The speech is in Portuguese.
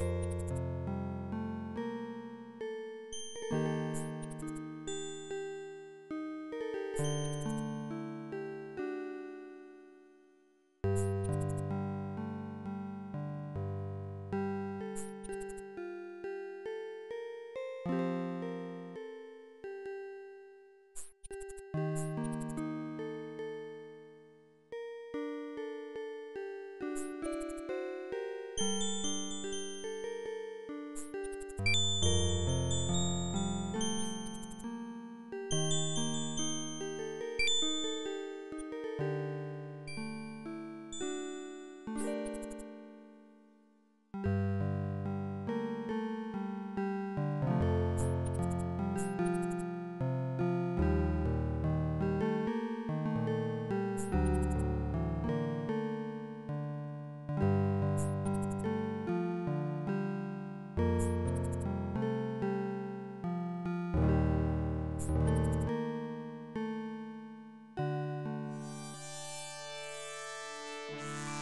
Música Peace.